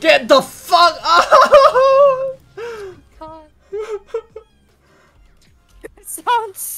Get the fuck out! God. it sounds so